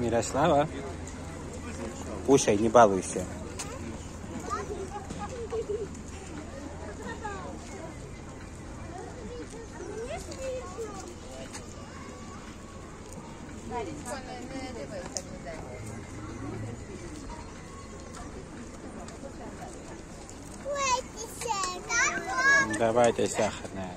Мирослава, кушай, не балуйся. Давайте сахарная.